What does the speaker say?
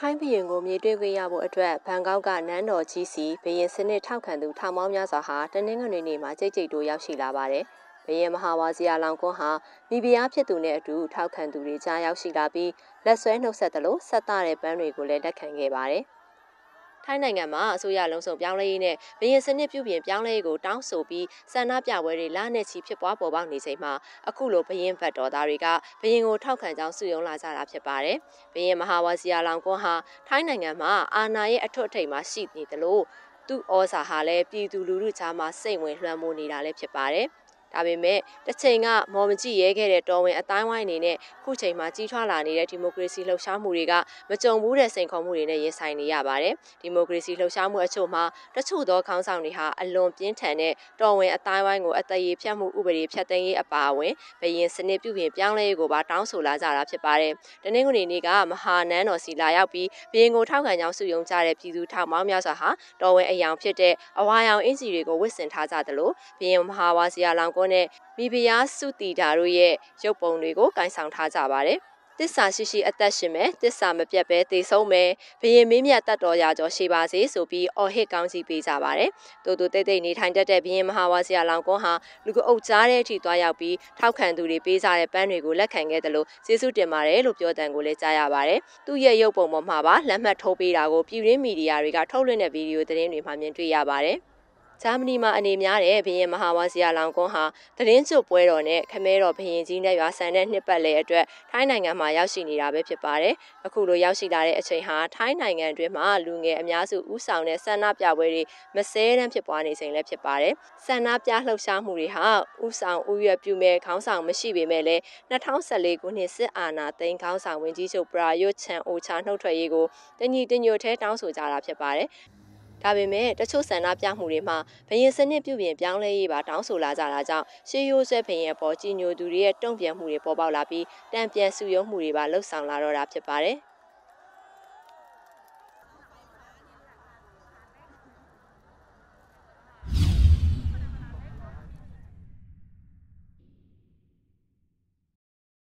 ထိုင်းဘရင်ကိုမြေတွေ့ခွင့်ရဖို့အတွက်ဘန်ကောက်ကနန်းတော်ကြီးစီဘရင်စနစ်ထောက်ခံသူထောင်ပေါင်းများစွာဟာတနင်္ဂနွေနေ့မှာကြိတ်ကြိတ်တိုးရောက်ရှိလာပါတယ်။ဘရင်မဟာဝါစီယာလောင်ကွန်းဟာမိဖုရားဖြစ်သူနဲ့အတူထောက်ခံသူတွေကြားရောက်ရှိလာပြီးလက်ဆွဲနှုတ်ဆက်သလိုဆက်သားတဲ့ပန်းတွေကိုလည်းလက်ခံခဲ့ပါတယ်။ ထိုင်းနိုင်ငံမှာအစိုးရလုံးစုံပြောင်းလဲရေးနဲ့ဘရင်စနစ်ပြုပြင်ပြောင်းလဲရေးကိုတောင်းဆိုပြီးဆန္ဒပြပွဲတွေလနဲ့ချီဖြစ်ပွားပေါ်ပေါက်နေချိန်မှာအခုလိုဘရင်ဘတ်တော်သားတွေကဘရင်ကိုထောက်ခံကြောင်းစုယုံလာကြတာဖြစ်ပါတယ်။ဘရင်မဟာဝစီယာလောင်ကွန်းဟာထိုင်းနိုင်ငံမှာအာဏာရဲ့အထွတ်အထိပ်မှာရှိနေတယ်လို့သူ့ဩဇာဟာလည်းပြည်သူလူထုကြားမှာစိတ်ဝင်လွှမ်းမိုးနေတာလည်းဖြစ်ပါတယ်။ ဒါပေမဲ့တစ်ချိန်ကမော်မကြည့်ရဲခဲ့တဲ့တော်ဝင်အတိုင်းဝိုင်းအနေနဲ့ခုချိန်မှာကြီးထွားလာနေတဲ့ဒီမိုကရေစီလှုပ်ရှားမှုတွေကမကြုံဘူးတဲ့စိန်ခေါ်မှုတွေနဲ့ရင်ဆိုင်နေရပါတယ်။ဒီမိုကရေစီလှုပ်ရှားမှုအချို့မှာတချို့သောခေါင်းဆောင်တွေဟာအလွန်ပြင်းထန်တဲ့တော်ဝင်အတိုင်းဝိုင်းကိုအသက်ရည်ဖြတ်မှုဥပဒေဖြတ်သိမ်းရေးအပါအဝင်ဘယင်စနစ်ပြုပြင်ပြောင်းလဲရေးကိုပါတောင်းဆိုလာကြတာဖြစ်ပါတယ်။တနင်္ဂနွေနေ့ကမဟာနန်းတော်စီလာရောက်ပြီးဘယင်ကိုထောက်ခံကြောင်းစုယုံကြတဲ့ပြည်သူထောက်မောင်းများစွာဟာတော်ဝင်အယောင်ဖြစ်တဲ့အဝါရောင်အင်စီတွေကိုဝတ်ဆင်ထားကြသလိုဘယင်မဟာဝါစီယာလောင်ကွန်းနဲ့မိဖုရားစုတီတာတို့ရဲ့ရုပ်ပုံတွေကိုကင်ဆောင်ထားကြပါတယ်။တစ္ဆာရှိရှိအသက်ရှင်မယ်တစ္ဆာမပြတ်ပဲတည်ဆုံးမယ်ဘယင်မင်းမြတ်တတ်တော်ရာကျော်ရှိပါစေဆိုပြီးအော်ဟစ်ကောင်းစီပေးကြပါတယ်။တူတူတိတ်တိတ်နေထိုင်တတ်တဲ့ဘယင်မဟာဝါစီယာလောင်ကွန်းဟာလူကအုပ်ကြားတဲ့အထိသွားရောက်ပြီးထောက်ခံသူတွေပေးကြတဲ့ပန်းတွေကိုလက်ခံခဲ့တယ်လို့ကျေးဇူးတင်ပါတယ်လို့ပြောတဲ့ကိုလည်းကြားရပါတယ်။သူ့ရဲ့ရုပ်ပုံပေါ်မှာပါလက်မှတ်ထိုးပေးတာကိုပြည်ရင်းမီဒီယာတွေကထုတ်လွှင့်တဲ့ဗီဒီယိုသတင်းတွေမှာမြင်တွေ့ရပါတယ်။ ဂျာမနီမှာအနေများတဲ့ဘရင်မဟာဝါစီယာလောင်ကွန်းဟာသတင်းကျွတ်ပွဲတော်နဲ့ခမဲတော်ဘရင်ကြီးနဲ့ရွာဆန်တဲ့နှစ်ပတ်လေအတွက်ထိုင်းနိုင်ငံမှာရောက်ရှိနေတာပဲဖြစ်ပါတယ်။အခုလိုရောက်ရှိလာတဲ့အချိန်ဟာထိုင်းနိုင်ငံအတွင်းမှာလူငယ်အများစုဥဆောင်တဲ့ဆန္ဒပြပွဲတွေမစဲတမ်းဖြစ်ပွားနေချိန်လည်းဖြစ်ပါတယ်။ဆန္ဒပြလှုပ်ရှားမှုတွေဟာဥဆောင်ဥရွက်ပြုမဲ့ခေါင်းဆောင်မရှိပေမဲ့လည်း2014ခုနှစ်စစ်အာဏာသိမ်းခေါင်းဆောင်ဝင်ကြီးချုပ်ပရာယွတ်ချန်အိုချာနှုတ်ထွက်ရေးကိုတညီတညွတ်ထဲတောင်းဆိုကြတာဖြစ်ပါတယ်။ ဒါပေမဲ့တချို့ဆန္ဒပြမှုတွေမှာဘရင်စနစ်ပြုပြင်ပြောင်းလဲရေးပါတောင်းဆိုလာကြတာကြောင့်ရှေးရိုးဆွဲဘရင်ပေါ်ကြီးညိုသူတွေရဲ့တုံ့ပြန်မှုတွေပေါ်ပေါက်လာပြီးတံပြန်စုယုံမှုတွေပါလှုပ်ဆောင်လာတော့တာဖြစ်ပါတယ်။